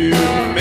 you.